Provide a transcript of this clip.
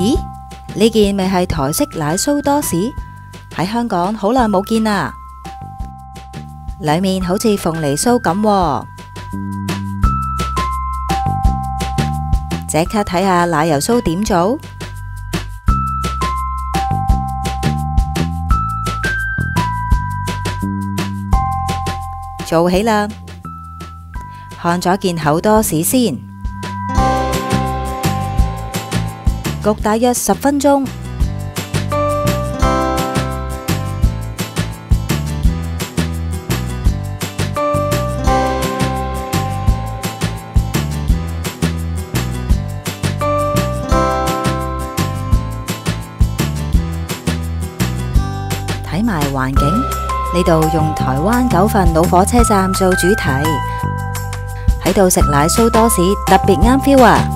咦？呢件咪系台式奶酥多士？喺香港好耐冇见啦！里面好似凤梨酥咁。即刻睇下奶油酥点做？做起啦！看咗件好多士先。焗大约十分钟。睇埋环境，呢度用台湾九份老火车站做主题，喺度食奶酥多士，特别啱 feel 啊！